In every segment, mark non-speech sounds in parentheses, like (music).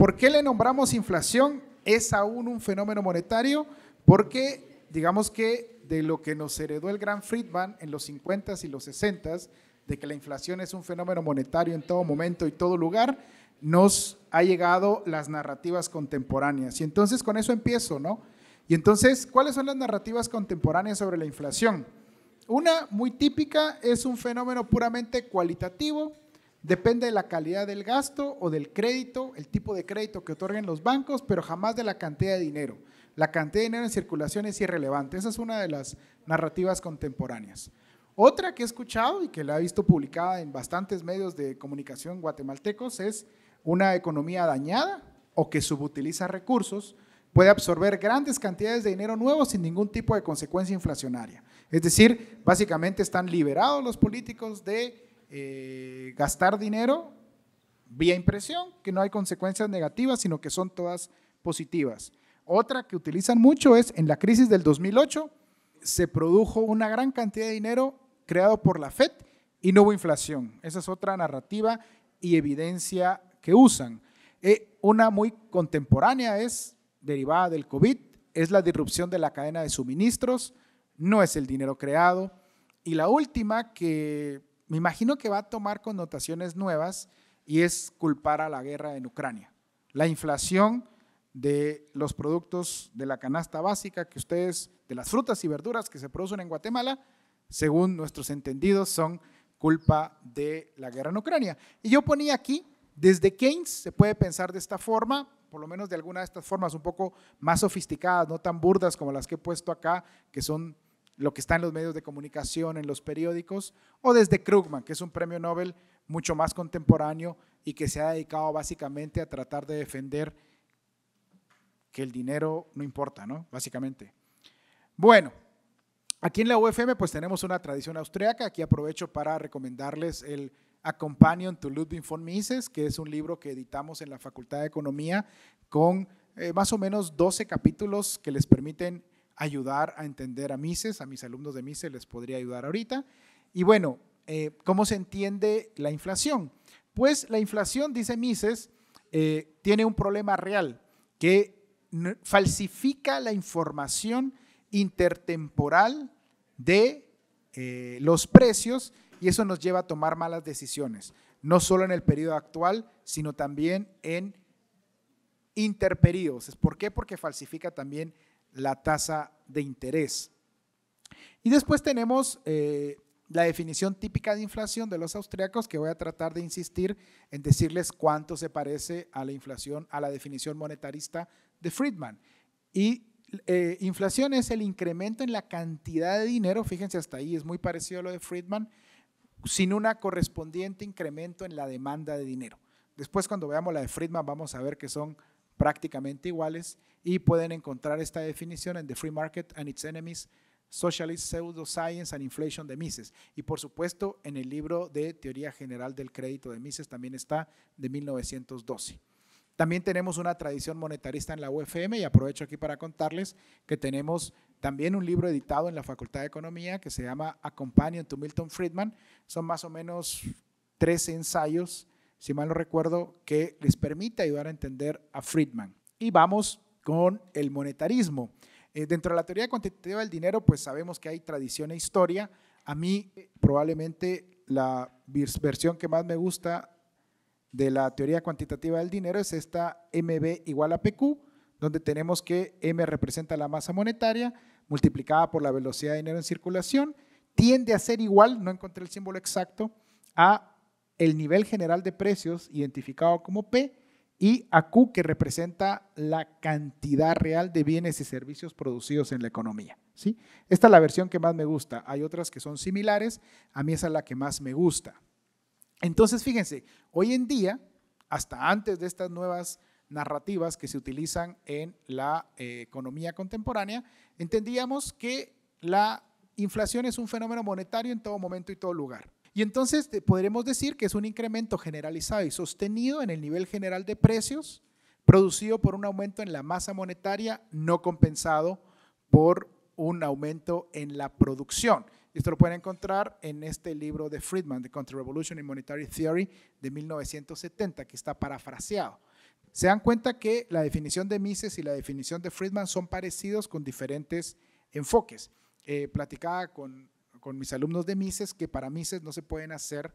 ¿Por qué le nombramos inflación? ¿Es aún un fenómeno monetario? Porque digamos que de lo que nos heredó el gran Friedman en los 50s y los 60s, de que la inflación es un fenómeno monetario en todo momento y todo lugar, nos ha llegado las narrativas contemporáneas. Y entonces con eso empiezo, ¿no? Y entonces, ¿cuáles son las narrativas contemporáneas sobre la inflación? Una muy típica es un fenómeno puramente cualitativo, depende de la calidad del gasto o del crédito, el tipo de crédito que otorguen los bancos, pero jamás de la cantidad de dinero. La cantidad de dinero en circulación es irrelevante. Esa es una de las narrativas contemporáneas. Otra que he escuchado y que la he visto publicada en bastantes medios de comunicación guatemaltecos es una economía dañada o que subutiliza recursos, puede absorber grandes cantidades de dinero nuevo sin ningún tipo de consecuencia inflacionaria. Es decir, básicamente están liberados los políticos de eh, gastar dinero vía impresión, que no hay consecuencias negativas, sino que son todas positivas. Otra que utilizan mucho es en la crisis del 2008, se produjo una gran cantidad de dinero creado por la FED y no hubo inflación. Esa es otra narrativa y evidencia que usan. Eh, una muy contemporánea es derivada del COVID, es la disrupción de la cadena de suministros, no es el dinero creado. Y la última que me imagino que va a tomar connotaciones nuevas y es culpar a la guerra en Ucrania. La inflación de los productos de la canasta básica que ustedes, de las frutas y verduras que se producen en Guatemala, según nuestros entendidos, son culpa de la guerra en Ucrania. Y yo ponía aquí, desde Keynes se puede pensar de esta forma, por lo menos de alguna de estas formas un poco más sofisticadas, no tan burdas como las que he puesto acá, que son lo que está en los medios de comunicación, en los periódicos, o desde Krugman, que es un premio Nobel mucho más contemporáneo y que se ha dedicado básicamente a tratar de defender que el dinero no importa, ¿no? Básicamente. Bueno, Aquí en la UFM pues tenemos una tradición austriaca. Aquí aprovecho para recomendarles el A Companion to Ludwig von Mises, que es un libro que editamos en la Facultad de Economía con eh, más o menos 12 capítulos que les permiten ayudar a entender a Mises. A mis alumnos de Mises les podría ayudar ahorita. Y bueno, eh, ¿cómo se entiende la inflación? Pues la inflación, dice Mises, eh, tiene un problema real que falsifica la información intertemporal de eh, los precios y eso nos lleva a tomar malas decisiones, no solo en el periodo actual, sino también en interperiodos. ¿Por qué? Porque falsifica también la tasa de interés. Y después tenemos eh, la definición típica de inflación de los austriacos, que voy a tratar de insistir en decirles cuánto se parece a la inflación, a la definición monetarista de Friedman. Y eh, inflación es el incremento en la cantidad de dinero, fíjense hasta ahí, es muy parecido a lo de Friedman, sin una correspondiente incremento en la demanda de dinero. Después cuando veamos la de Friedman vamos a ver que son prácticamente iguales y pueden encontrar esta definición en The Free Market and Its Enemies, Socialist Pseudoscience and Inflation de Mises. Y por supuesto en el libro de Teoría General del Crédito de Mises también está de 1912. También tenemos una tradición monetarista en la UFM y aprovecho aquí para contarles que tenemos también un libro editado en la Facultad de Economía que se llama A Companion to Milton Friedman. Son más o menos tres ensayos, si mal no recuerdo, que les permite ayudar a entender a Friedman. Y vamos con el monetarismo. Eh, dentro de la teoría cuantitativa del dinero, pues sabemos que hay tradición e historia. A mí probablemente la versión que más me gusta de la teoría cuantitativa del dinero es esta MB igual a PQ, donde tenemos que M representa la masa monetaria multiplicada por la velocidad de dinero en circulación, tiende a ser igual, no encontré el símbolo exacto, a el nivel general de precios identificado como P y a Q que representa la cantidad real de bienes y servicios producidos en la economía. ¿sí? Esta es la versión que más me gusta. Hay otras que son similares, a mí esa es la que más me gusta. Entonces, fíjense, hoy en día, hasta antes de estas nuevas narrativas que se utilizan en la eh, economía contemporánea, entendíamos que la inflación es un fenómeno monetario en todo momento y todo lugar. Y entonces podremos decir que es un incremento generalizado y sostenido en el nivel general de precios, producido por un aumento en la masa monetaria no compensado por un aumento en la producción. Esto lo pueden encontrar en este libro de Friedman, The Counter-Revolution in Monetary Theory, de 1970, que está parafraseado. se dan cuenta que la definición de Mises y la definición de Friedman son parecidos con diferentes enfoques. Eh, platicaba con, mis alumnos de Mises que para Mises no se pueden hacer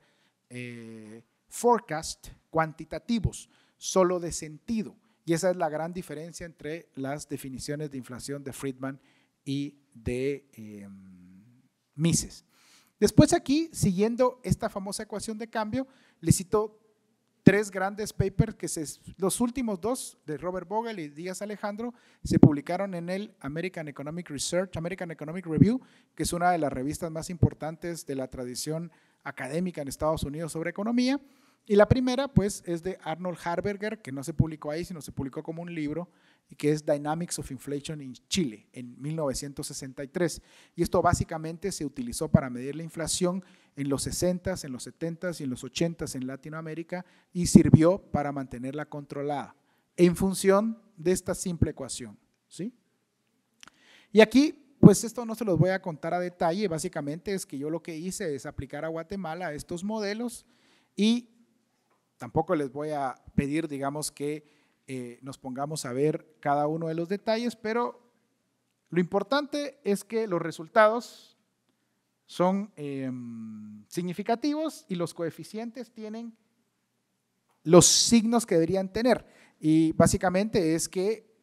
eh, forecast cuantitativos, solo de sentido. Y esa es la gran diferencia entre las definiciones de inflación de Friedman y de em, Mises. Después aquí, siguiendo esta famosa ecuación de cambio, le cito tres grandes papers que los últimos dos de Robert Vogel y Díaz Alejandro se publicaron en el American Economic Research, American Economic Review, que es una de las revistas más importantes de la tradición académica en Estados Unidos sobre economía. Y la primera, pues, es de Arnold Harberger, que no se publicó ahí, sino se publicó como un libro, y que es Dynamics of Inflation in Chile, en 1963. Y esto básicamente se utilizó para medir la inflación en los 60s, en los 70s y en los 80s en Latinoamérica, y sirvió para mantenerla controlada, en función de esta simple ecuación. ¿sí? Y aquí, pues esto no se los voy a contar a detalle, básicamente es que yo lo que hice es aplicar a Guatemala estos modelos y Tampoco les voy a pedir, digamos, que eh, nos pongamos a ver cada uno de los detalles, pero lo importante es que los resultados son em, significativos y los coeficientes tienen los signos que deberían tener. Y básicamente es que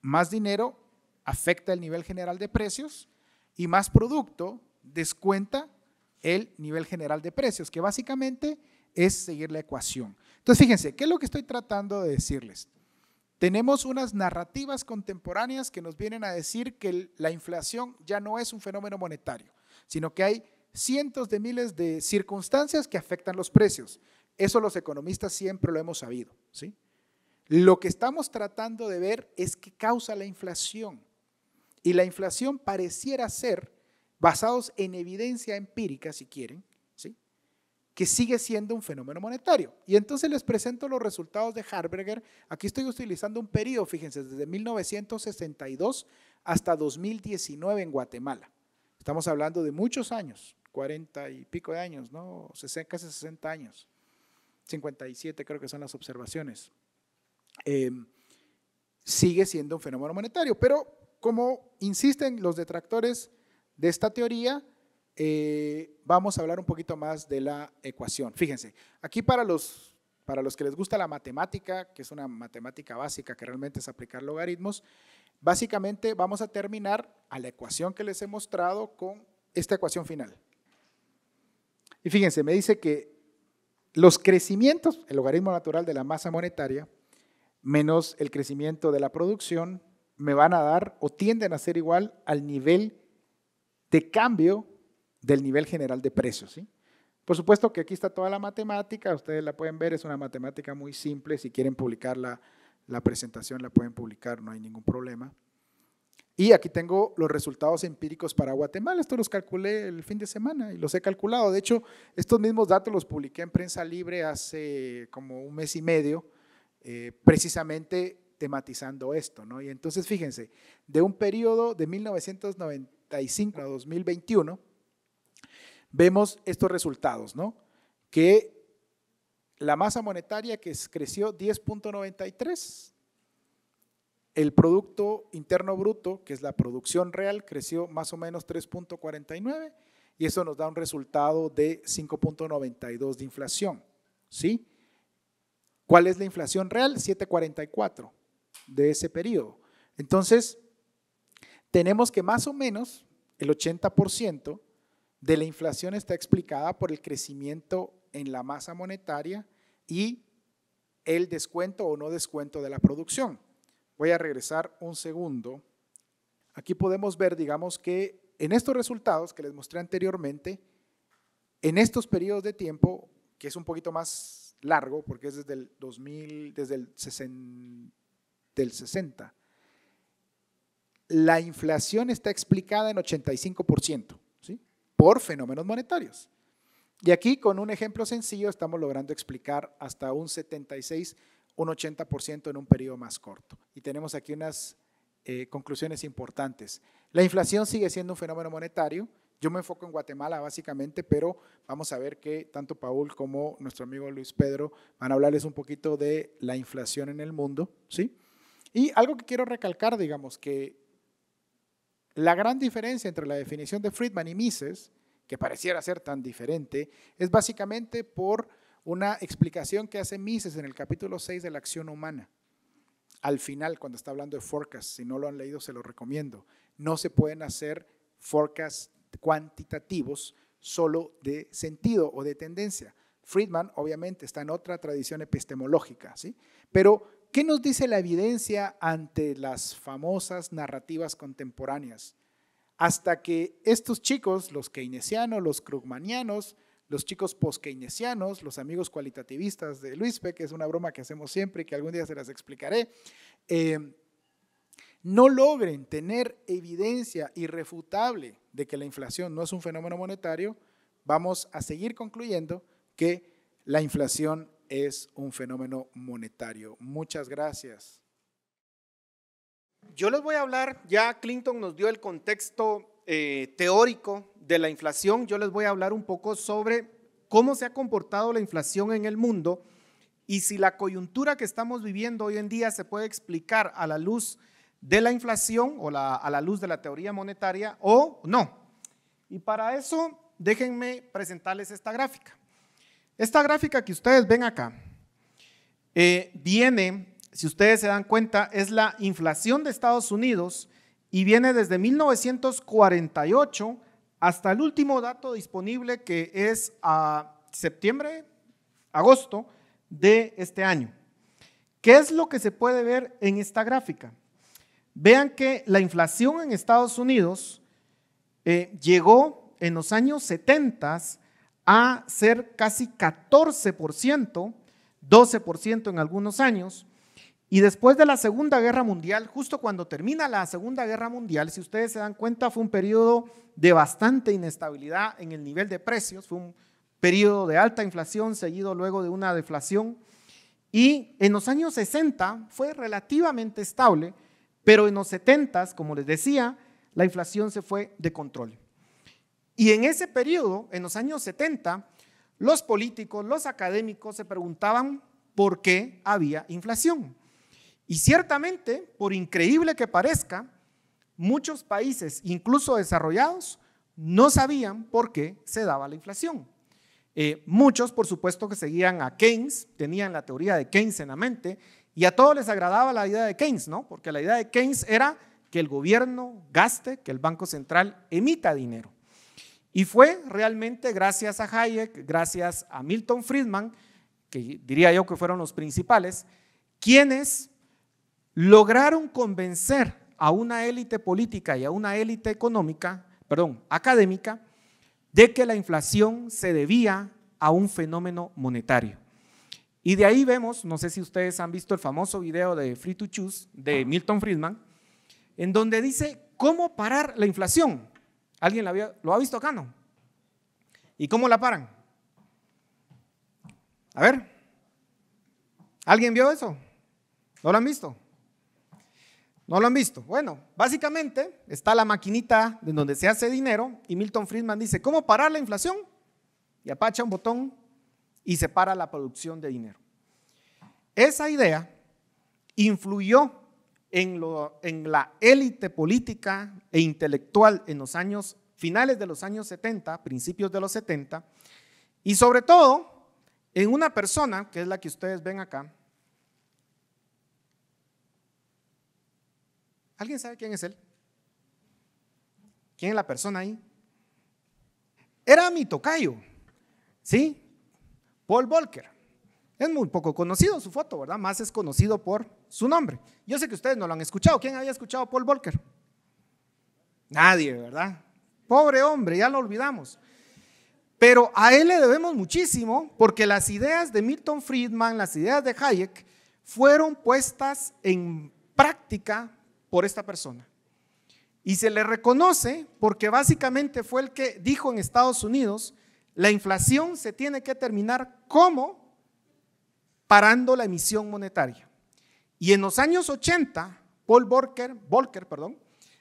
más dinero afecta el nivel general de precios y más producto descuenta el nivel general de precios, que básicamente es seguir la ecuación. Entonces, fíjense, ¿qué es lo que estoy tratando de decirles? Tenemos unas narrativas contemporáneas que nos vienen a decir que la inflación ya no es un fenómeno monetario, sino que hay cientos de miles de circunstancias que afectan los precios. Eso los economistas siempre lo hemos sabido, ¿sí? Lo que estamos tratando de ver es qué causa la inflación. Y la inflación pareciera ser, basados en evidencia empírica, si quieren, que sigue siendo un fenómeno monetario. Y entonces les presento los resultados de Harberger. Aquí estoy utilizando un periodo, fíjense, desde 1962 hasta 2019 en Guatemala. Estamos hablando de muchos años, 40 y pico de años, ¿no? casi 60 años. 57 creo que son las observaciones. Em, sigue siendo un fenómeno monetario, pero como insisten los detractores de esta teoría, eh, vamos a hablar un poquito más de la ecuación. Fíjense, aquí para los, para los que les gusta la matemática, que es una matemática básica que realmente es aplicar logaritmos, básicamente vamos a terminar a la ecuación que les he mostrado con esta ecuación final. Y fíjense, me dice que los crecimientos, el logaritmo natural de la masa monetaria, menos el crecimiento de la producción, me van a dar o tienden a ser igual al nivel de cambio del nivel general de precios. ¿sí? Por supuesto que aquí está toda la matemática, ustedes la pueden ver, es una matemática muy simple, si quieren publicar la, la presentación la pueden publicar, no hay ningún problema. Y aquí tengo los resultados empíricos para Guatemala. Esto los calculé el fin de semana y los he calculado. De hecho, estos mismos datos los publiqué en Prensa Libre hace como un mes y medio, eh, precisamente tematizando esto. ¿no? Y entonces, fíjense, de un periodo de 1995 a 2021, vemos estos resultados, ¿no? Que la masa monetaria que creció 10.93, el Producto Interno Bruto, que es la producción real, creció más o menos 3.49 y eso nos da un resultado de 5.92 de inflación, ¿sí? ¿Cuál es la inflación real? 7.44 de ese periodo. Entonces, tenemos que más o menos el 80% de la inflación está explicada por el crecimiento en la masa monetaria y el descuento o no descuento de la producción. Voy a regresar un segundo. Aquí podemos ver, digamos, que en estos resultados que les mostré anteriormente, en estos periodos de tiempo, que es un poquito más largo, porque es desde el 2000, desde el 60, del 60, la inflación está explicada en 85% por fenómenos monetarios. Y aquí con un ejemplo sencillo estamos logrando explicar hasta un 76, un 80% en un periodo más corto. Y tenemos aquí unas eh, conclusiones importantes. La inflación sigue siendo un fenómeno monetario, Yo me enfoco en Guatemala básicamente, pero vamos a ver que tanto Paul como nuestro amigo Luis Pedro van a hablarles un poquito de la inflación en el mundo, ¿sí? Y algo que quiero recalcar, digamos, que la gran diferencia entre la definición de Friedman y Mises, que pareciera ser tan diferente, es básicamente por una explicación que hace Mises en el capítulo 6 de la acción humana. Al final, cuando está hablando de forecast, si no lo han leído, se lo recomiendo. No se pueden hacer forecasts cuantitativos solo de sentido o de tendencia. Friedman, obviamente, está en otra tradición epistemológica, ¿sí? Pero, ¿qué nos dice la evidencia ante las famosas narrativas contemporáneas? Hasta que estos chicos, los keynesianos, los krugmanianos, los chicos post-keynesianos, los amigos cualitativistas de Luis P., que es una broma que hacemos siempre y que algún día se las explicaré, eh, no logren tener evidencia irrefutable de que la inflación no es un fenómeno monetario, vamos a seguir concluyendo que la inflación es un fenómeno monetario. Muchas gracias. Yo les voy a hablar, ya Clinton nos dio el contexto eh, teórico de la inflación, yo les voy a hablar un poco sobre cómo se ha comportado la inflación en el mundo y si la coyuntura que estamos viviendo hoy en día se puede explicar a la luz de la inflación o a la luz de la teoría monetaria o no. Y para eso, déjenme presentarles esta gráfica. Esta gráfica que ustedes ven acá eh, viene, si ustedes se dan cuenta, es la inflación de Estados Unidos y viene desde 1948 hasta el último dato disponible que es a septiembre, agosto de este año. ¿Qué es lo que se puede ver en esta gráfica? Vean que la inflación en Estados Unidos eh, llegó en los años 70 a ser casi 14%, 12% en algunos años, y después de la Segunda Guerra Mundial, justo cuando termina la Segunda Guerra Mundial, si ustedes se dan cuenta, fue un periodo de bastante inestabilidad en el nivel de precios, fue un periodo de alta inflación seguido luego de una deflación, y en los años 60 fue relativamente estable, pero en los 70, como les decía, la inflación se fue de control. Y en ese periodo, en los años 70, los políticos, los académicos se preguntaban por qué había inflación. Y ciertamente, por increíble que parezca, muchos países, incluso desarrollados, no sabían por qué se daba la inflación. Eh, muchos, por supuesto, que seguían a Keynes, tenían la teoría de Keynes en la mente y a todos les agradaba la idea de Keynes, ¿no? Porque la idea de Keynes era que el gobierno gaste, que el Banco Central emita dinero. Y fue realmente gracias a Hayek, gracias a Milton Friedman, que diría yo que fueron los principales, quienes lograron convencer a una élite política y a una élite económica, perdón, académica, de que la inflación se debía a un fenómeno monetario. Y de ahí vemos, no sé si ustedes han visto el famoso video de Free to Choose de Milton Friedman, en donde dice cómo parar la inflación. ¿Alguien lo ha visto acá, no? ¿Y cómo la paran? A ver, ¿alguien vio eso? ¿No lo han visto? ¿No lo han visto? Bueno, básicamente está la maquinita de donde se hace dinero y Milton Friedman dice, ¿cómo parar la inflación? Y apacha un botón y separa la producción de dinero. Esa idea influyó en, en la élite política e intelectual en los años finales de los años 70, principios de los 70, y sobre todo en una persona, que es la que ustedes ven acá. ¿Alguien sabe quién es él? ¿Quién es la persona ahí? Era mi tocayo, ¿sí? Paul Volcker. Es muy poco conocido su foto, ¿verdad? Más es conocido por su nombre. Yo sé que ustedes no lo han escuchado. ¿Quién había escuchado Paul Volcker? Nadie, ¿verdad? Pobre hombre, ya lo olvidamos. Pero a él le debemos muchísimo porque las ideas de Milton Friedman, las ideas de Hayek, fueron puestas en práctica por esta persona. Y se le reconoce porque básicamente fue el que dijo en Estados Unidos la inflación se tiene que terminar como parando la emisión monetaria. Y en los años 80, Paul Volcker, Volcker perdón,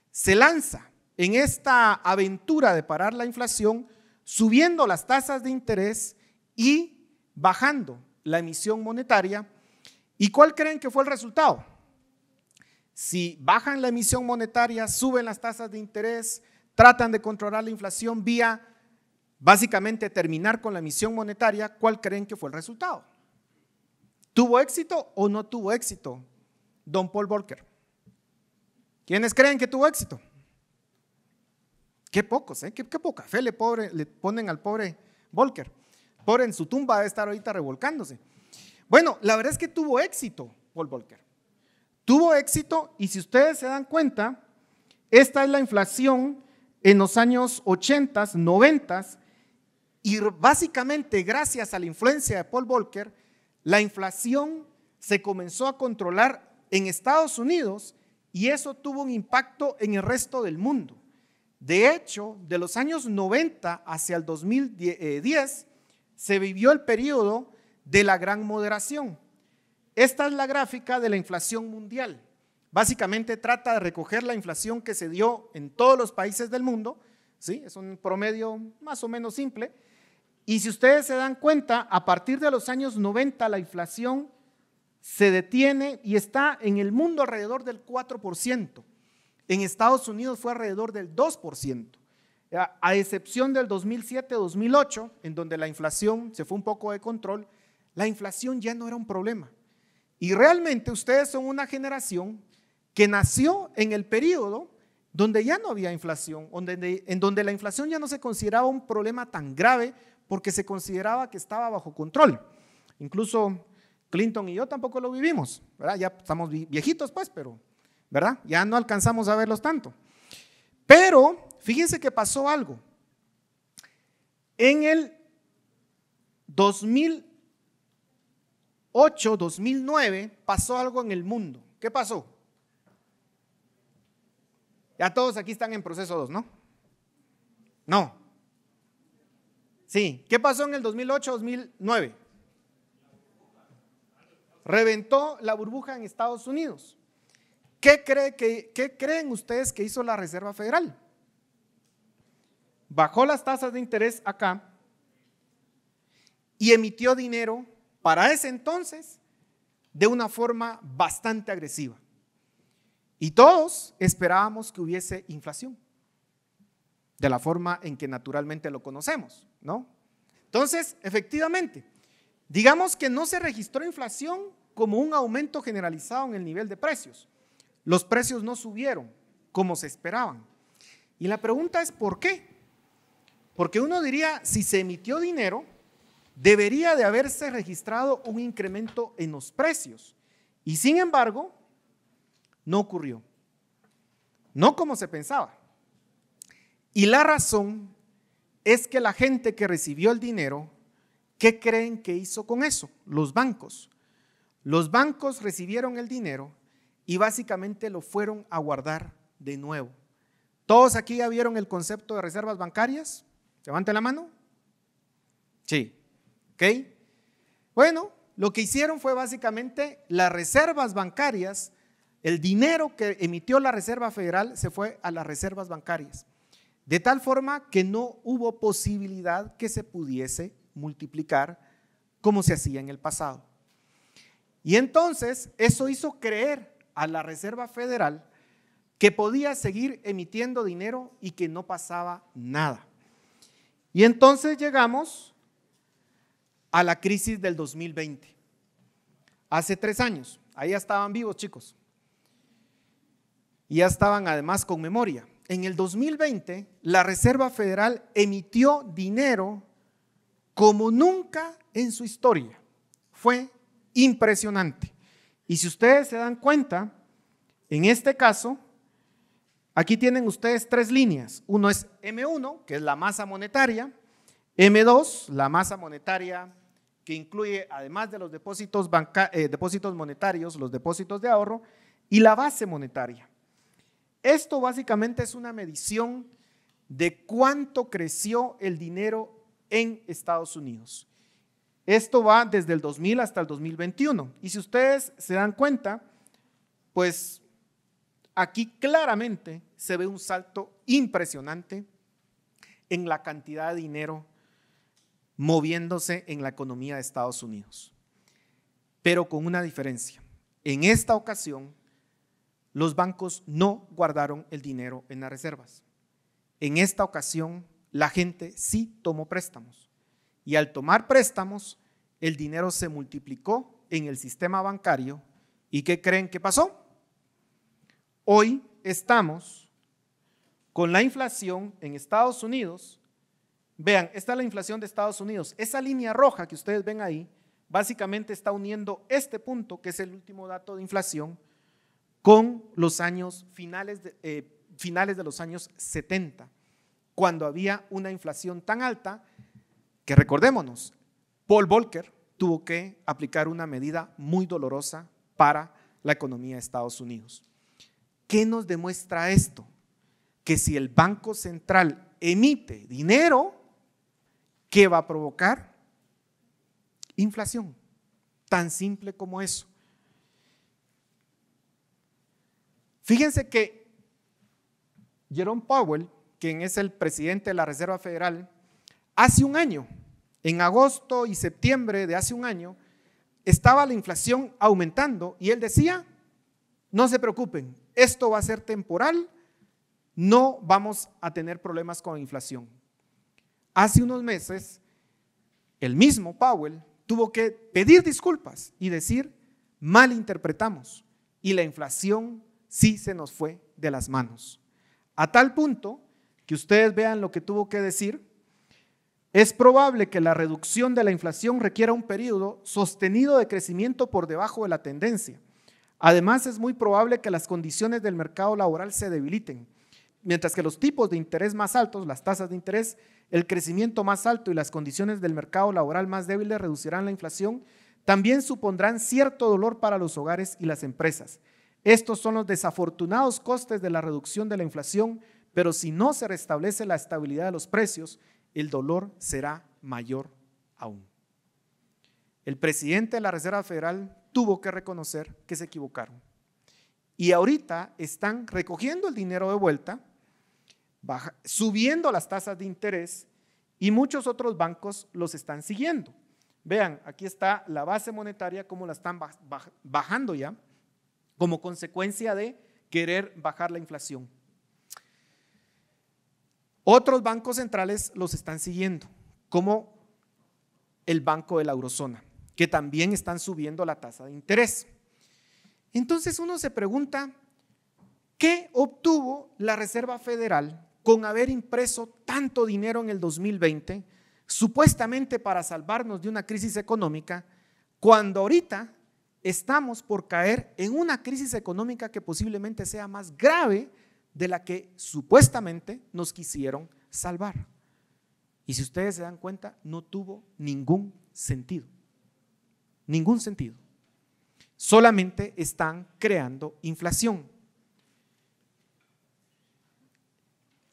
se lanza en esta aventura de parar la inflación, subiendo las tasas de interés y bajando la emisión monetaria. ¿Y cuál creen que fue el resultado? Si bajan la emisión monetaria, suben las tasas de interés, tratan de controlar la inflación vía básicamente terminar con la emisión monetaria, ¿cuál creen que fue el resultado? ¿Tuvo éxito o no tuvo éxito don Paul Volcker? ¿Quiénes creen que tuvo éxito? Qué pocos, ¿eh? qué, poca fe le ponen al pobre Volcker. Pobre en su tumba debe estar ahorita revolcándose. Bueno, la verdad es que tuvo éxito Paul Volcker. Tuvo éxito y si ustedes se dan cuenta, esta es la inflación en los años 80, 90 y básicamente gracias a la influencia de Paul Volcker, la inflación se comenzó a controlar en Estados Unidos y eso tuvo un impacto en el resto del mundo. De hecho, de los años 90 hacia el 2010 se vivió el periodo de la gran moderación. Esta es la gráfica de la inflación mundial. Básicamente trata de recoger la inflación que se dio en todos los países del mundo. ¿sí? Es un promedio más o menos simple. Y si ustedes se dan cuenta, a partir de los años 90 la inflación se detiene y está en el mundo alrededor del 4%. En Estados Unidos fue alrededor del 2%, a excepción del 2007-2008, en donde la inflación se fue un poco de control, la inflación ya no era un problema. Y realmente ustedes son una generación que nació en el periodo donde ya no había inflación, en donde la inflación ya no se consideraba un problema tan grave porque se consideraba que estaba bajo control. Incluso Clinton y yo tampoco lo vivimos, ¿verdad? Ya estamos viejitos pues, pero, ¿verdad? Ya no alcanzamos a verlos tanto. Pero fíjense que pasó algo. En el 2000 2008, 2009, pasó algo en el mundo. ¿Qué pasó? Ya todos aquí están en proceso 2, ¿no? No. Sí. ¿Qué pasó en el 2008, 2009? Reventó la burbuja en Estados Unidos. ¿Qué, cree que, ¿Qué creen ustedes que hizo la Reserva Federal? Bajó las tasas de interés acá y emitió dinero para ese entonces de una forma bastante agresiva. Y todos esperábamos que hubiese inflación, de la forma en que naturalmente lo conocemos, ¿no? Entonces, efectivamente, digamos que no se registró inflación como un aumento generalizado en el nivel de precios. Los precios no subieron como se esperaban. Y la pregunta es, ¿por qué? Porque uno diría, si se emitió dinero, debería de haberse registrado un incremento en los precios. Y sin embargo, no ocurrió. No como se pensaba. Y la razón es que la gente que recibió el dinero, ¿qué creen que hizo con eso? Los bancos. Los bancos recibieron el dinero y básicamente lo fueron a guardar de nuevo. ¿Todos aquí ya vieron el concepto de reservas bancarias? Levante la mano. Sí. ¿Ok? Bueno, lo que hicieron fue básicamente las reservas bancarias, el dinero que emitió la Reserva Federal se fue a las reservas bancarias, de tal forma que no hubo posibilidad que se pudiese multiplicar como se hacía en el pasado. Y entonces eso hizo creer a la Reserva Federal que podía seguir emitiendo dinero y que no pasaba nada. Y entonces llegamos a la crisis del 2020. Hace tres años, ahí ya estaban vivos chicos. Y ya estaban además con memoria. En el 2020, la Reserva Federal emitió dinero como nunca en su historia. Fue impresionante. Y si ustedes se dan cuenta, en este caso, aquí tienen ustedes tres líneas. Uno es M1, que es la masa monetaria, M2, la masa monetaria que incluye, además de los depósitos, eh, depósitos monetarios, los depósitos de ahorro y la base monetaria. Esto básicamente es una medición de cuánto creció el dinero en Estados Unidos. Esto va desde el 2000 hasta el 2021. Y si ustedes se dan cuenta, pues aquí claramente se ve un salto impresionante en la cantidad de dinero moviéndose en la economía de Estados Unidos. Pero con una diferencia. En esta ocasión, los bancos no guardaron el dinero en las reservas. En esta ocasión, la gente sí tomó préstamos. Y al tomar préstamos, el dinero se multiplicó en el sistema bancario. ¿Y qué creen que pasó? Hoy estamos con la inflación en Estados Unidos. Vean, esta es la inflación de Estados Unidos. Esa línea roja que ustedes ven ahí, básicamente está uniendo este punto, que es el último dato de inflación, con los años finales de, eh, finales de los años 70, cuando había una inflación tan alta que recordémonos, Paul Volcker tuvo que aplicar una medida muy dolorosa para la economía de Estados Unidos. ¿Qué nos demuestra esto? Que si el Banco Central emite dinero, ¿qué va a provocar? Inflación. Tan simple como eso. Fíjense que Jerome Powell, quien es el presidente de la Reserva Federal, hace un año, en agosto y septiembre de hace un año, estaba la inflación aumentando y él decía, no se preocupen, esto va a ser temporal, no vamos a tener problemas con la inflación. Hace unos meses, el mismo Powell tuvo que pedir disculpas y decir, mal interpretamos y la inflación sí se nos fue de las manos. A tal punto que ustedes vean lo que tuvo que decir, es probable que la reducción de la inflación requiera un periodo sostenido de crecimiento por debajo de la tendencia. Además, es muy probable que las condiciones del mercado laboral se debiliten, mientras que los tipos de interés más altos, las tasas de interés, el crecimiento más alto y las condiciones del mercado laboral más débiles reducirán la inflación, también supondrán cierto dolor para los hogares y las empresas. Estos son los desafortunados costes de la reducción de la inflación, pero si no se restablece la estabilidad de los precios, el dolor será mayor aún. El presidente de la Reserva Federal tuvo que reconocer que se equivocaron. Y ahorita están recogiendo el dinero de vuelta, subiendo las tasas de interés y muchos otros bancos los están siguiendo. Vean, aquí está la base monetaria, cómo la están bajando ya, como consecuencia de querer bajar la inflación. Otros bancos centrales los están siguiendo, como el Banco de la Eurozona que también están subiendo la tasa de interés. Entonces uno se pregunta, ¿qué obtuvo la Reserva Federal con haber impreso tanto dinero en el 2020, supuestamente para salvarnos de una crisis económica, cuando ahorita estamos por caer en una crisis económica que posiblemente sea más grave de la que supuestamente nos quisieron salvar? Y si ustedes se dan cuenta, no tuvo ningún sentido. Ningún sentido. Solamente están creando inflación.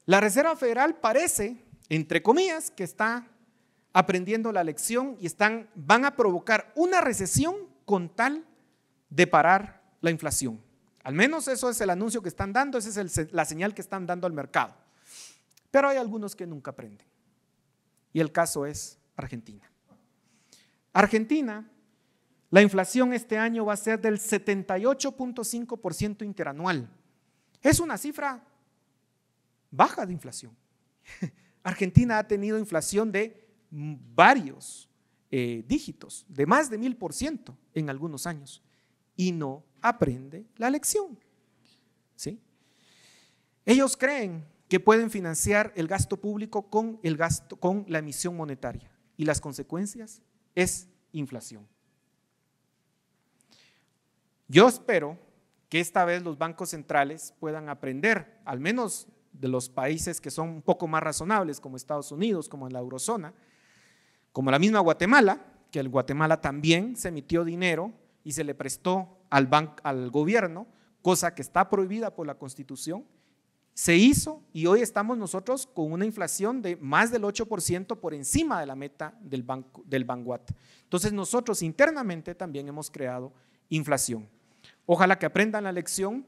La Reserva Federal parece, entre comillas, que está aprendiendo la lección y están, van a provocar una recesión con tal de parar la inflación. Al menos eso es el anuncio que están dando, esa es la señal que están dando al mercado. Pero hay algunos que nunca aprenden. Y el caso es Argentina. Argentina la inflación este año va a ser del 78.5% interanual. Es una cifra baja de inflación. (laughs) Argentina ha tenido inflación de varios eh, dígitos, de más de mil por ciento en algunos años, y no aprende la lección. ¿sí? Ellos creen que pueden financiar el gasto público con, el gasto, con la emisión monetaria, y las consecuencias es inflación. Yo espero que esta vez los bancos centrales puedan aprender, al menos de los países que son un poco más razonables, como Estados Unidos, como la eurozona, como la misma Guatemala, que el Guatemala también se emitió dinero y se le prestó al, al gobierno, cosa que está prohibida por la Constitución, se hizo y hoy estamos nosotros con una inflación de más del 8% por encima de la meta del, banco, del Banguat. Entonces nosotros internamente también hemos creado inflación. Ojalá que aprendan la lección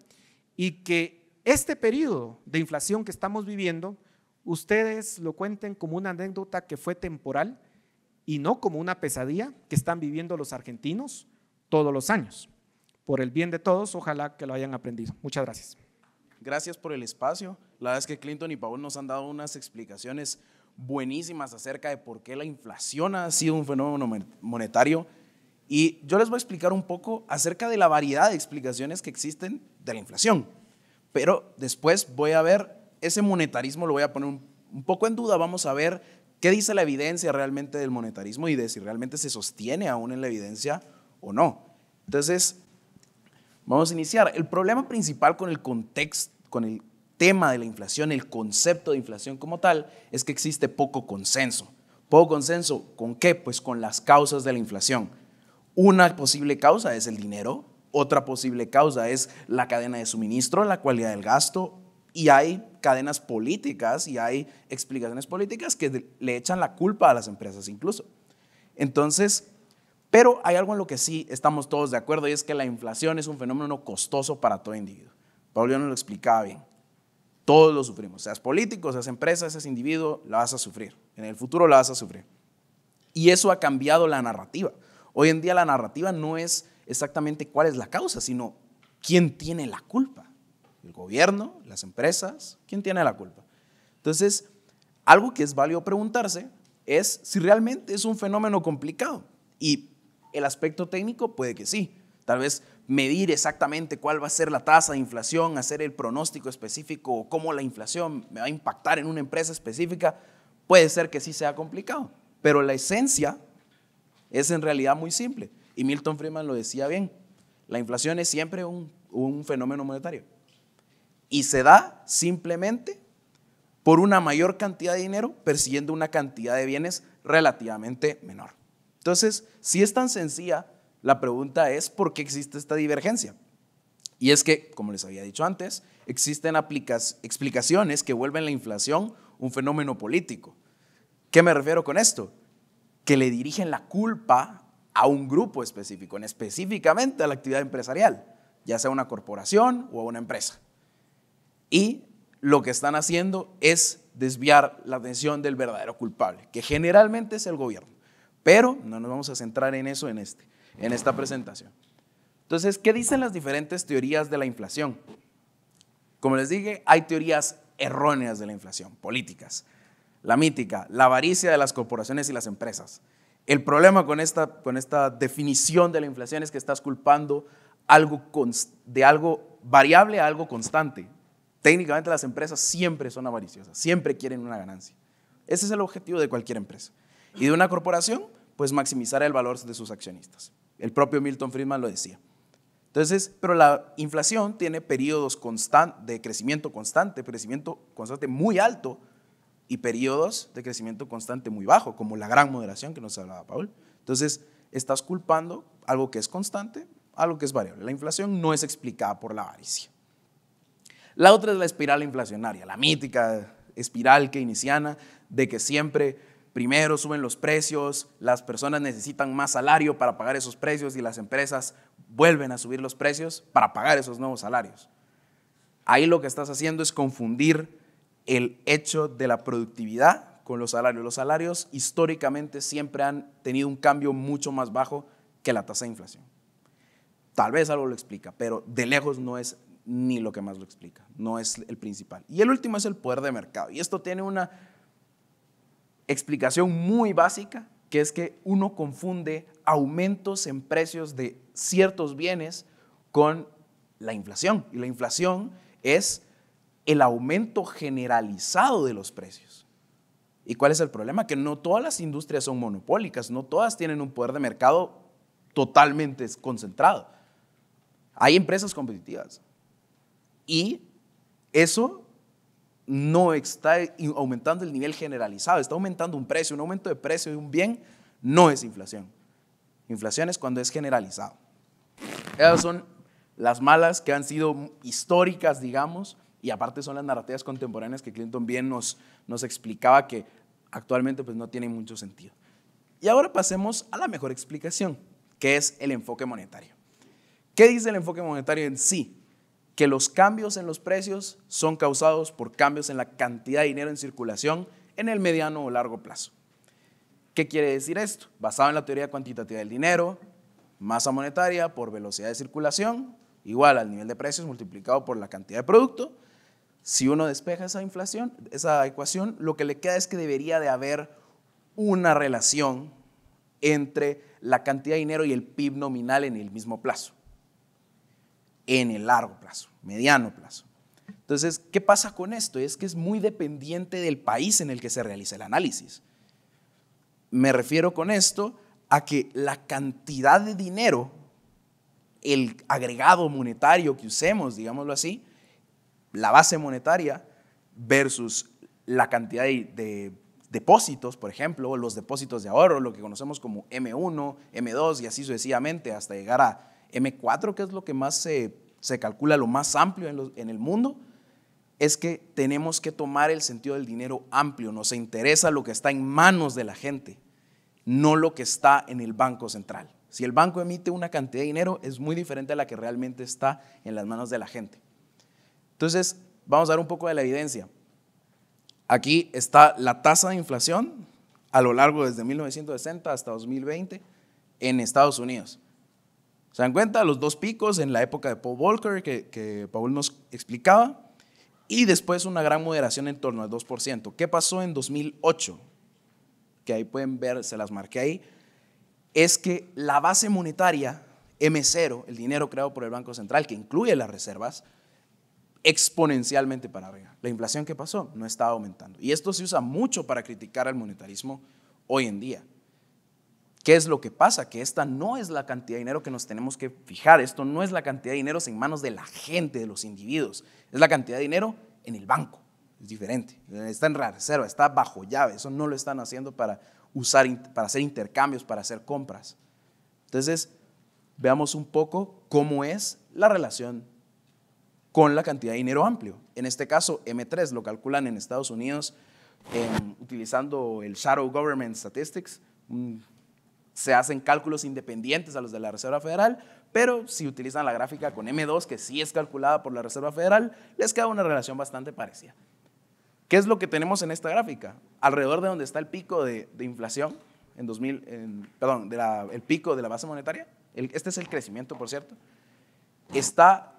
y que este periodo de inflación que estamos viviendo, ustedes lo cuenten como una anécdota que fue temporal y no como una pesadilla que están viviendo los argentinos todos los años. Por el bien de todos, ojalá que lo hayan aprendido. Muchas gracias. Gracias por el espacio. La verdad es que Clinton y Paul nos han dado unas explicaciones buenísimas acerca de por qué la inflación ha sido un fenómeno monetario. Y yo les voy a explicar un poco acerca de la variedad de explicaciones que existen de la inflación. Pero después voy a ver ese monetarismo, lo voy a poner un, un poco en duda. Vamos a ver qué dice la evidencia realmente del monetarismo y de si realmente se sostiene aún en la evidencia o no. Entonces, vamos a iniciar. El problema principal con el contexto, con el tema de la inflación, el concepto de inflación como tal, es que existe poco consenso. ¿Poco consenso con qué? Pues con las causas de la inflación. Una posible causa es el dinero, otra posible causa es la cadena de suministro, la cualidad del gasto, y hay cadenas políticas y hay explicaciones políticas que le echan la culpa a las empresas incluso. Entonces, pero hay algo en lo que sí estamos todos de acuerdo y es que la inflación es un fenómeno costoso para todo individuo. Pablo nos lo explicaba bien. Todos lo sufrimos, seas político, seas empresa, seas individuo, la vas a sufrir. En el futuro la vas a sufrir. Y eso ha cambiado la narrativa. Hoy en día la narrativa no es exactamente cuál es la causa, sino quién tiene la culpa. El gobierno, las empresas, ¿quién tiene la culpa? Entonces, algo que es válido preguntarse es si realmente es un fenómeno complicado. Y el aspecto técnico puede que sí. Tal vez medir exactamente cuál va a ser la tasa de inflación, hacer el pronóstico específico o cómo la inflación me va a impactar en una empresa específica, puede ser que sí sea complicado. Pero la esencia es en realidad muy simple. Y Milton Friedman lo decía bien. La inflación es siempre un, un fenómeno monetario. Y se da simplemente por una mayor cantidad de dinero persiguiendo una cantidad de bienes relativamente menor. Entonces, si es tan sencilla, la pregunta es ¿por qué existe esta divergencia? Y es que, como les había dicho antes, existen explicaciones que vuelven la inflación un fenómeno político. ¿Qué me refiero con esto? Que le dirigen la culpa a un grupo específico, específicamente a la actividad empresarial, ya sea una corporación o una empresa. Y lo que están haciendo es desviar la atención del verdadero culpable, que generalmente es el gobierno. Pero no nos vamos a centrar en eso en, este, en esta presentación. Entonces, ¿qué dicen las diferentes teorías de la inflación? Como les dije, hay teorías erróneas de la inflación, políticas. La mítica, la avaricia de las corporaciones y las empresas. El problema con esta, con esta definición de la inflación es que estás culpando algo de algo variable a algo constante. Técnicamente las empresas siempre son avariciosas, siempre quieren una ganancia. Ese es el objetivo de cualquier empresa. Y de una corporación, pues maximizar el valor de sus accionistas. El propio Milton Friedman lo decía. Entonces, pero la inflación tiene periodos de crecimiento constante, crecimiento constante muy alto y periodos de crecimiento constante muy bajo, como la gran moderación que nos hablaba Paul. Entonces, estás culpando algo que es constante, algo que es variable. La inflación no es explicada por la avaricia. La otra es la espiral inflacionaria, la mítica espiral keynesiana de que siempre primero suben los precios, las personas necesitan más salario para pagar esos precios y las empresas vuelven a subir los precios para pagar esos nuevos salarios. Ahí lo que estás haciendo es confundir el hecho de la productividad con los salarios. Los salarios históricamente siempre han tenido un cambio mucho más bajo que la tasa de inflación. Tal vez algo lo explica, pero de lejos no es ni lo que más lo explica, no es el principal. Y el último es el poder de mercado. Y esto tiene una explicación muy básica, que es que uno confunde aumentos en precios de ciertos bienes con la inflación. Y la inflación es el aumento generalizado de los precios. ¿Y cuál es el problema? Que no todas las industrias son monopólicas, no todas tienen un poder de mercado totalmente concentrado. Hay empresas competitivas. Y eso no está aumentando el nivel generalizado, está aumentando un precio. Un aumento de precio de un bien no es inflación. Inflación es cuando es generalizado. Esas son las malas que han sido históricas, digamos, y aparte son las narrativas contemporáneas que Clinton bien nos, explicaba que actualmente pues no tienen mucho sentido. Y ahora pasemos a la mejor explicación, que es el enfoque monetario. ¿Qué dice el enfoque monetario en sí? Que los cambios en los precios son causados por cambios en la cantidad de dinero en circulación en el mediano o largo plazo. ¿Qué quiere decir esto? Basado en la teoría cuantitativa del dinero, masa monetaria por velocidad de circulación, igual al nivel de precios multiplicado por la cantidad de producto. Si uno despeja esa inflación, esa ecuación, lo que le queda es que debería de haber una relación entre la cantidad de dinero y el PIB nominal en el mismo plazo, en el largo plazo, mediano plazo. Entonces, ¿qué pasa con esto? Es que es muy dependiente del país en el que se realiza el análisis. Me refiero con esto a que la cantidad de dinero, el agregado monetario que usemos, digámoslo así, la base monetaria versus la cantidad de, depósitos, por ejemplo, los depósitos de ahorro, lo que conocemos como M1, M2 y así sucesivamente hasta llegar a M4, que es lo que más se, calcula, lo más amplio en, en el mundo, es que tenemos que tomar el sentido del dinero amplio, nos interesa lo que está en manos de la gente, no lo que está en el Banco Central. Si el banco emite una cantidad de dinero, es muy diferente a la que realmente está en las manos de la gente. Entonces, vamos a dar un poco de la evidencia. Aquí está la tasa de inflación a lo largo desde 1960 hasta 2020 en Estados Unidos. ¿Se dan cuenta? Los dos picos en la época de Paul Volcker que, que Paul nos explicaba y después una gran moderación en torno al 2%. ¿Qué pasó en 2008? Que ahí pueden ver, se las marqué ahí. Es que la base monetaria M0, el dinero creado por el Banco Central, que incluye las reservas, exponencialmente para arriba. La inflación que pasó no estaba aumentando. Y esto se usa mucho para criticar al monetarismo hoy en día. ¿Qué es lo que pasa? Que esta no es la cantidad de dinero que nos tenemos que fijar. Esto no es la cantidad de dinero en manos de la gente, de los individuos. Es la cantidad de dinero en el banco. Es diferente. Está en reserva, está bajo llave. Eso no lo están haciendo para usar, para hacer intercambios, para hacer compras. Entonces, veamos un poco cómo es la relación con la cantidad de dinero amplio. En este caso, M3 lo calculan en Estados Unidos utilizando el Shadow Government Statistics, se hacen cálculos independientes a los de la Reserva Federal, pero si utilizan la gráfica con M2, que sí es calculada por la Reserva Federal, les queda una relación bastante parecida. ¿Qué es lo que tenemos en esta gráfica? Alrededor de donde está el pico de, inflación, en 2000, perdón, el pico de la base monetaria, este es el crecimiento, por cierto, está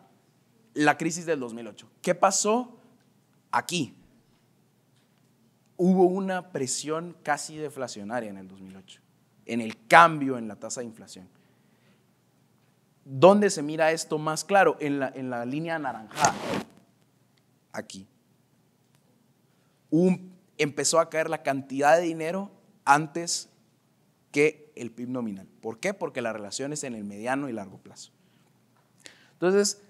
la crisis del 2008. ¿Qué pasó aquí? Hubo una presión casi deflacionaria en el 2008 en el cambio en la tasa de inflación. ¿Dónde se mira esto más claro? En la, en la línea anaranjada. Aquí. empezó a caer la cantidad de dinero antes que el PIB nominal. ¿Por qué? Porque la relación es en el mediano y largo plazo. Entonces,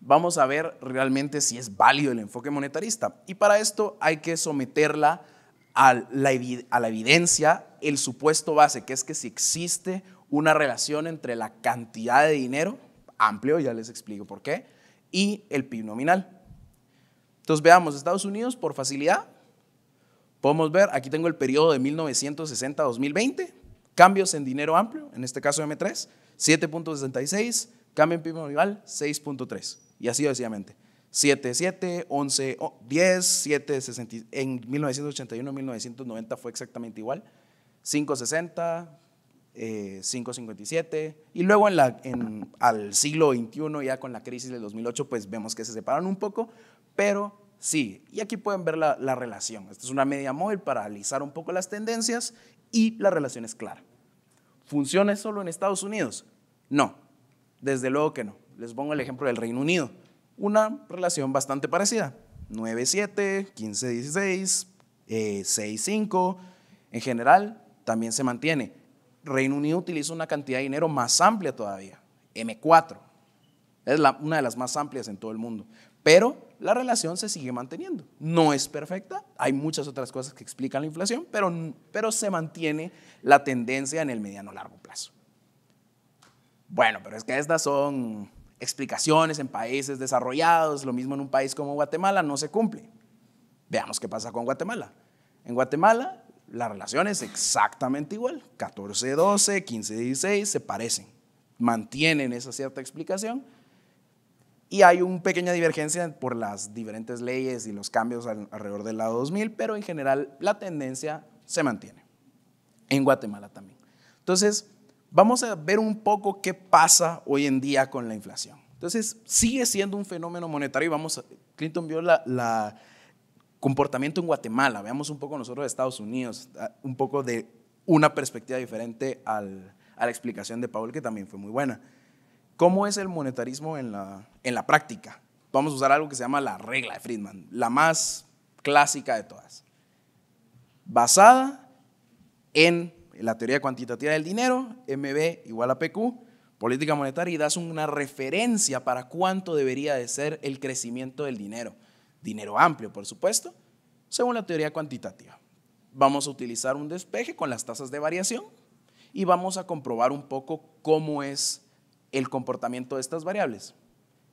vamos a ver realmente si es válido el enfoque monetarista. Y para esto hay que someterla a la, evidencia el supuesto base, que es que si existe una relación entre la cantidad de dinero, amplio, ya les explico por qué, y el PIB nominal. Entonces veamos, Estados Unidos, por facilidad, podemos ver, aquí tengo el periodo de 1960 a 2020, cambios en dinero amplio, en este caso M3, 7.66, cambio en PIB nominal, 6.3, y así sucesivamente. 7, 7, 11, 10, 7, 60, en 1981, 1990 fue exactamente igual, 560, eh, 557, y luego en la, en, al siglo XXI, ya con la crisis del 2008, pues vemos que se separan un poco, pero sí, y aquí pueden ver la, la relación. Esta es una media móvil para analizar un poco las tendencias y la relación es clara. ¿Funciona solo en Estados Unidos? No, desde luego que no. Les pongo el ejemplo del Reino Unido una relación bastante parecida. 9-7, 15-16, 6-5. En general, también se mantiene. Reino Unido utiliza una cantidad de dinero más amplia todavía, M4. Es una de las más amplias en todo el mundo. Pero la relación se sigue manteniendo. No es perfecta, hay muchas otras cosas que explican la inflación, pero, pero se mantiene la tendencia en el mediano largo plazo. Bueno, pero es que estas son explicaciones en países desarrollados, lo mismo en un país como Guatemala, no se cumple. Veamos qué pasa con Guatemala. En Guatemala la relación es exactamente igual, 14-12, 15-16, se parecen, mantienen esa cierta explicación, Y hay una pequeña divergencia por las diferentes leyes y los cambios alrededor del lado 2000, pero en general la tendencia se mantiene. En Guatemala también. Entonces, vamos a ver un poco qué pasa hoy en día con la inflación. Entonces, sigue siendo un fenómeno monetario y vamos, a, Clinton vio la, comportamiento en Guatemala, veamos un poco nosotros de Estados Unidos, ah, un poco de una perspectiva diferente a la explicación de Paul, que también fue muy buena. ¿Cómo es el monetarismo en la, en la práctica? Vamos a usar algo que se llama la regla de Friedman, la más clásica de todas. Basada en la teoría cuantitativa del dinero, MB igual a PQ, política monetaria, y das una referencia para cuánto debería de ser el crecimiento del dinero. Dinero amplio, por supuesto, según la teoría cuantitativa. Vamos a utilizar un despeje con las tasas de variación y vamos a comprobar un poco cómo es el comportamiento de estas variables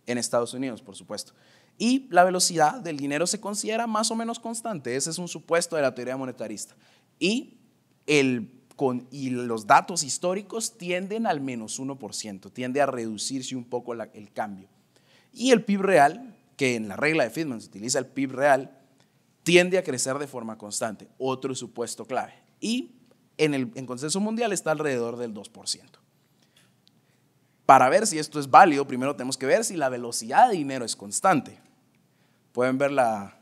en Estados Unidos, por supuesto. Y la velocidad del dinero se considera más o menos constante. Ese es un supuesto de la teoría monetarista. Y el y los datos históricos tienden al menos 1%, tiende a reducirse un poco el cambio. Y el PIB real, que en la regla de Friedman se utiliza el PIB real, tiende a crecer de forma constante, otro supuesto clave. Y en el en consenso mundial está alrededor del 2%. Para ver si esto es válido, primero tenemos que ver si la velocidad de dinero es constante. Pueden ver la,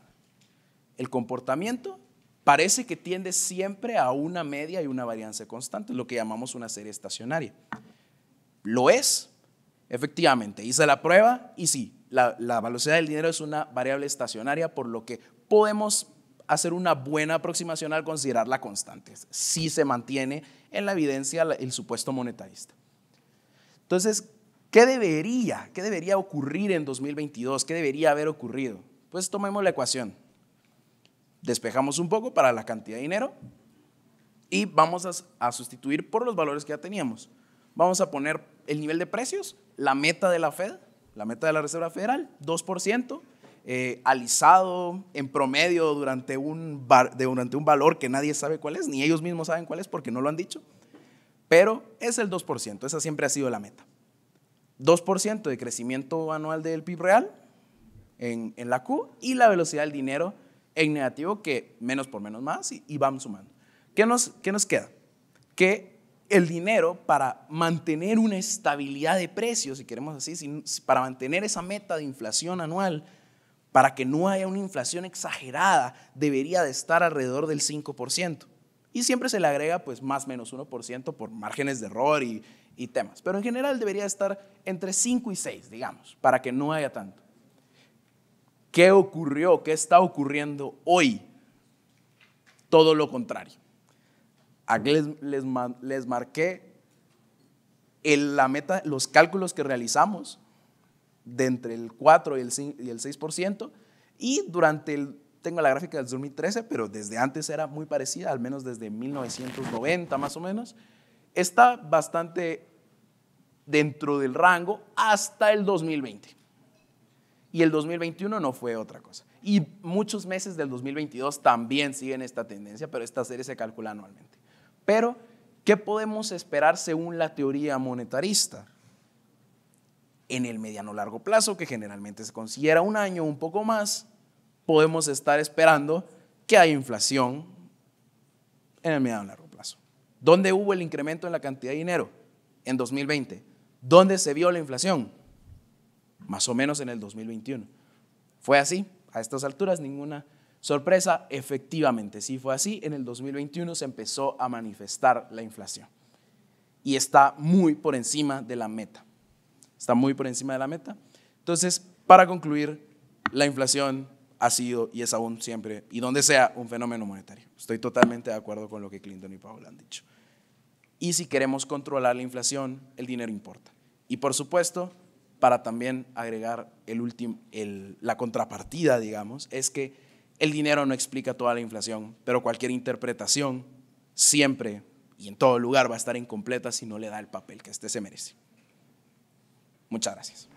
el comportamiento parece que tiende siempre a una media y una varianza constante, lo que llamamos una serie estacionaria. Lo es, efectivamente. Hice la prueba y sí, la, velocidad del dinero es una variable estacionaria, por lo que podemos hacer una buena aproximación al considerarla constante. Si se mantiene en la evidencia el supuesto monetarista. Entonces, ¿qué debería, qué debería ocurrir en 2022? ¿Qué debería haber ocurrido? Pues tomemos la ecuación despejamos un poco para la cantidad de dinero y vamos a, sustituir por los valores que ya teníamos. Vamos a poner el nivel de precios, la meta de la Fed, la meta de la Reserva Federal, 2%, eh, alisado en promedio durante un, durante un valor que nadie sabe cuál es, ni ellos mismos saben cuál es porque no lo han dicho, pero es el 2%, esa siempre ha sido la meta. 2% de crecimiento anual del PIB real en, en la Q y la velocidad del dinero en negativo que menos por menos más y, vamos sumando. ¿Qué nos, ¿Qué nos queda? Que el dinero para mantener una estabilidad de precios, si queremos así, para mantener esa meta de inflación anual, para que no haya una inflación exagerada, debería de estar alrededor del 5%. Y siempre se le agrega pues más menos 1% por márgenes de error y, y temas. Pero en general debería estar entre 5 y 6, digamos, para que no haya tanto. ¿Qué ocurrió? ¿Qué está ocurriendo hoy? Todo lo contrario. Aquí les, les, marqué la meta, los cálculos que realizamos de entre el 4 y el, y el 6%, y durante el, tengo la gráfica del 2013, pero desde antes era muy parecida, al menos desde 1990 más o menos, está bastante dentro del rango hasta el 2020 y el 2021 no fue otra cosa. Y muchos meses del 2022 también siguen esta tendencia, pero esta serie se calcula anualmente. Pero, ¿qué podemos esperar según la teoría monetarista? En el mediano largo plazo, que generalmente se considera un año o un poco más, podemos estar esperando que haya inflación en el mediano largo plazo. ¿Dónde hubo el incremento en la cantidad de dinero? En 2020. ¿Dónde se vio la inflación? más o menos en el 2021. ¿Fue así? A estas alturas ninguna sorpresa. Efectivamente, sí fue así. En el 2021 se empezó a manifestar la inflación. Y está muy por encima de la meta. Está muy por encima de la meta. Entonces, para concluir, la inflación ha sido y es aún siempre, y donde sea, un fenómeno monetario. Estoy totalmente de acuerdo con lo que Clinton y Powell han dicho. Y si queremos controlar la inflación, el dinero importa. Y por supuesto, para también agregar el la contrapartida, digamos, es que el dinero no explica toda la inflación, pero cualquier interpretación siempre y en todo lugar va a estar incompleta si no le da el papel que éste se merece. Muchas gracias.